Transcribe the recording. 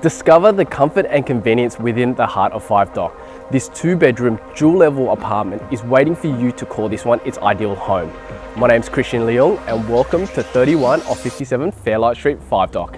Discover the comfort and convenience within the heart of Five Dock. This two bedroom, dual level apartment is waiting for you to call this one its ideal home. My name's Christian Leung and welcome to 31 of 57 Fairlight Street, Five Dock.